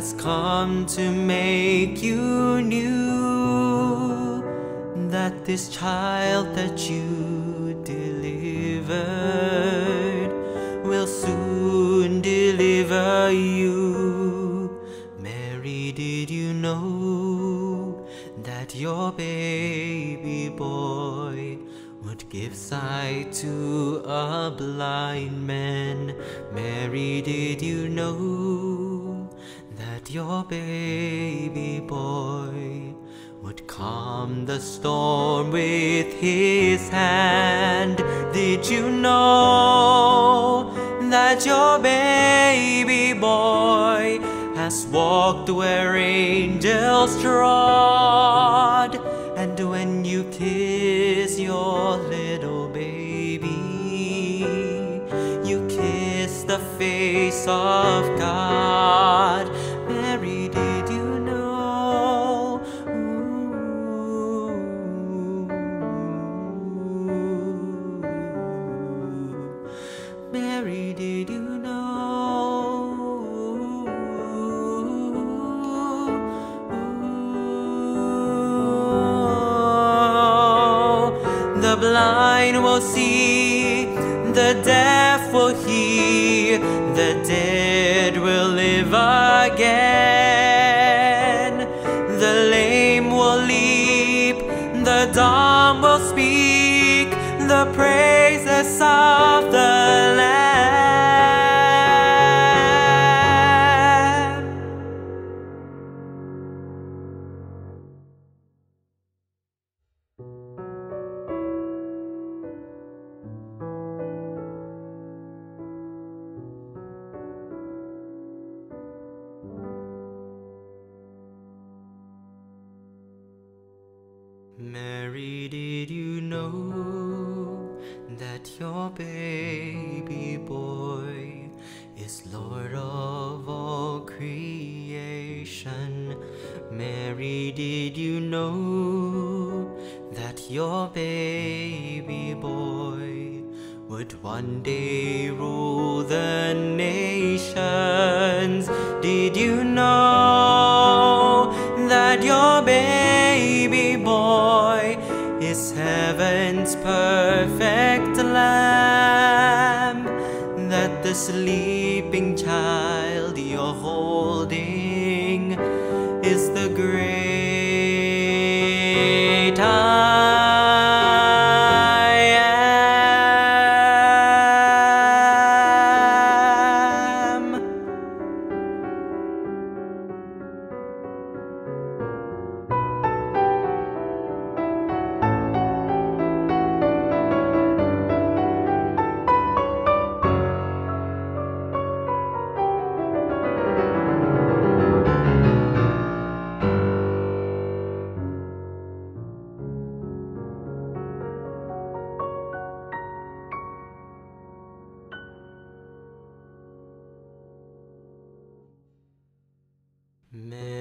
has come to make you new? That this child that you delivered will soon deliver you. Mary, did you know that your baby boy would give sight to a blind man? Mary, did you know your baby boy would calm the storm with his hand? Did you know that your baby boy has walked where angels trod? And when you kiss your little baby, you kiss the face of God. The blind will see, the deaf will hear, the dead will live again. Mary, did you know that your baby boy is Lord of all creation? Mary, did you know that your baby boy would one day rule the nations? Did you know heaven's perfect lamb? That the sleeping child you're holding Man.